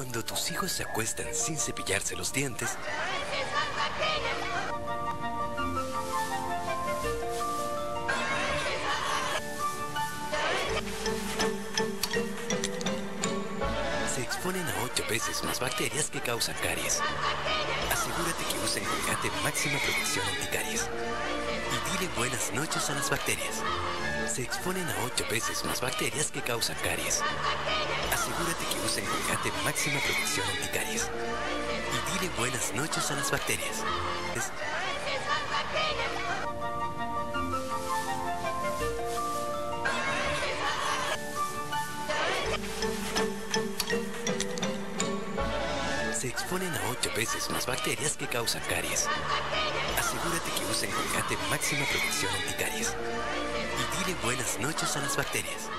Cuando tus hijos se acuestan sin cepillarse los dientes, se exponen a ocho veces más bacterias que causan caries. Asegúrate que usen Colgate máxima protección anticaries. Y dile buenas noches a las bacterias. Se exponen a ocho veces más bacterias que causan caries. Usen Colgate máxima protección anticaries. Y dile buenas noches a las bacterias. Se exponen a ocho veces más bacterias que causan caries. Asegúrate que usen Colgate máxima protección anticaries. Y dile buenas noches a las bacterias.